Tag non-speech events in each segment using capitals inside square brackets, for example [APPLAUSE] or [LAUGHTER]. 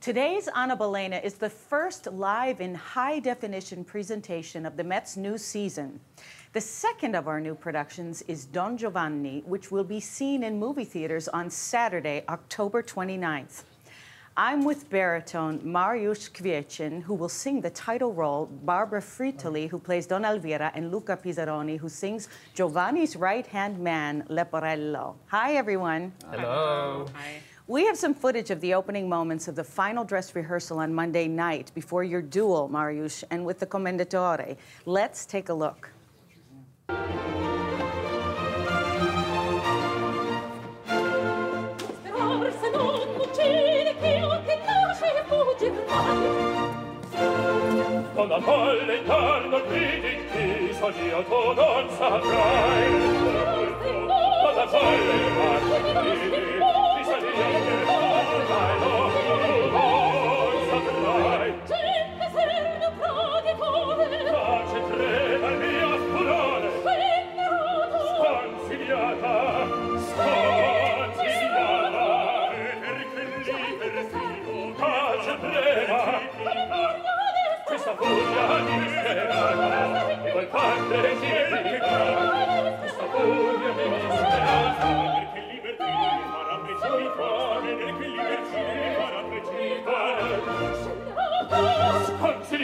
Today's Anna Bolena is the first live in high definition presentation of the Met's new season. The second of our new productions is Don Giovanni, which will be seen in movie theaters on Saturday, October 29th. I'm with baritone Mariusz Kwiecien, who will sing the title role, Barbara Frittoli, who plays Donna Elvira, and Luca Pisaroni, who sings Giovanni's right-hand man, Leporello. Hi, everyone. Hello. Hi. We have some footage of the opening moments of the final dress rehearsal on Monday night before your duel, Mariusz, and with the Commendatore. Let's take a look. Oh,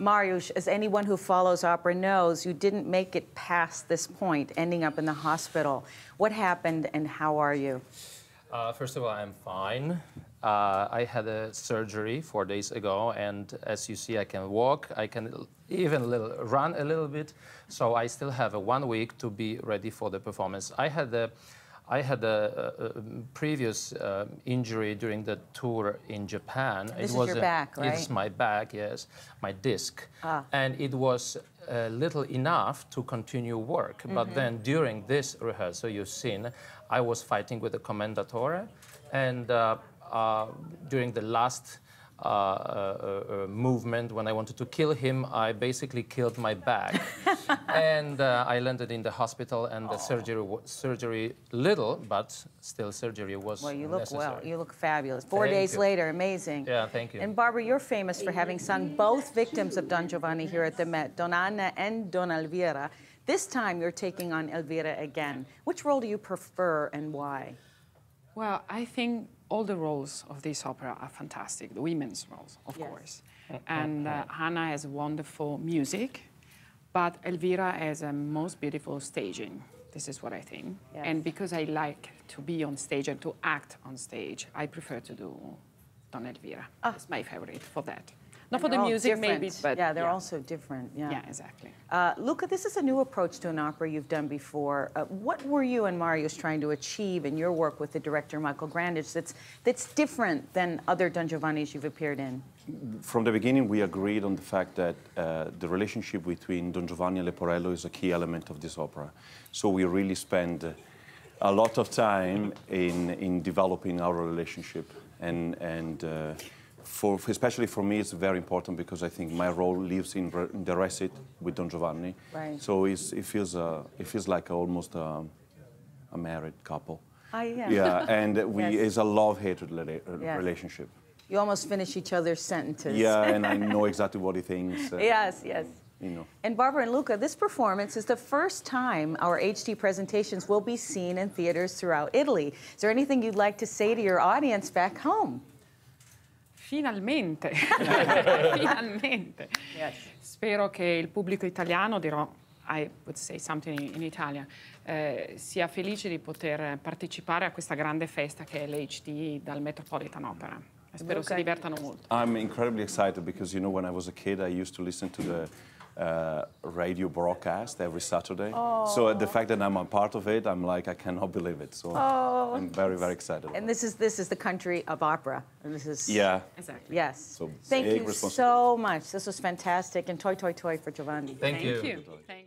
Mariusz, as anyone who follows opera knows, you didn't make it past this point, ending up in the hospital. What happened and how are you? Uh, first of all, I'm fine. Uh, I had a surgery four days ago, and as you see, I can walk. I can even little, run a little bit. So I still have a one week to be ready for the performance. I had a I had a, a, a previous uh, injury during the tour in Japan. This it was is your back, right? It's my back, yes, my disc. Ah. And it was uh, little enough to continue work. Mm -hmm. But Mm-hmm. then during this rehearsal, you've seen, I was fighting with the commendatore. And uh, uh during the last uh, uh, uh, movement when I wanted to kill him, I basically killed my back, [LAUGHS] and uh, I landed in the hospital. And the surgery, surgery little, but still surgery was. Well, you look necessary. well. You look fabulous. Four Thank days you. later, amazing. Yeah, thank you. And Barbara, you're famous for having sung both victims of Don Giovanni here at the Met, Donna Anna and Donna Elvira. This time, you're taking on Elvira again. Which role do you prefer and why? Well, I think all the roles of this opera are fantastic, the women's roles, of Yes. course. Uh, uh, and uh, uh, Hannah has wonderful music, but Elvira has a most beautiful staging. This is what I think. Yes. And because I like to be on stage and to act on stage, I prefer to do Donna Elvira. Ah. It's my favorite for that. Not for. The music, maybe, but yeah, they're also different. Yeah. yeah, exactly. Uh, Luca, this is a new approach to an opera you've done before. Uh, what were you and Mariusz trying to achieve in your work with the director Michael Grandage that's that's different than other Don Giovanni's you've appeared in? From the beginning, we agreed on the fact that uh, the relationship between Don Giovanni and Leporello is a key element of this opera. So we really spend a lot of time in, in developing our relationship. And, and uh, for, especially for me, it's very important because I think my role lives in, in the recit with Don Giovanni. Right. So it's, it, feels, uh, it feels like almost a, a married couple. Ah, yeah. Yeah, and [LAUGHS] we, Yes. it's a love-hated rela- uh, relationship. You almost finish each other's sentences. Yeah, and I [LAUGHS] know exactly what he thinks. uh, yes, yes. You know. And Barbara and Luca, this performance is the first time our HD presentations will be seen in theaters throughout Italy. Is there anything you'd like to say to your audience back home? Finalmente, [LAUGHS] finalmente. Yes. Spero che il pubblico italiano, dirò, I would say something in Italia, eh, sia felice di poter partecipare a questa grande festa che è l'HD dal Metropolitan Opera. Spero si Luca. divertano molto. I'm incredibly excited because, you know, when I was a kid, I used to listen to the uh, radio broadcast every Saturday. So the fact that I'm a part of it, I'm like, I cannot believe it. So I'm very, very excited. And this is this is the country of opera. And this is yeah. Exactly. Yes. So Thank you so much. This was fantastic. And toy, toy, toy for Giovanni. Thank, Thank you. Thank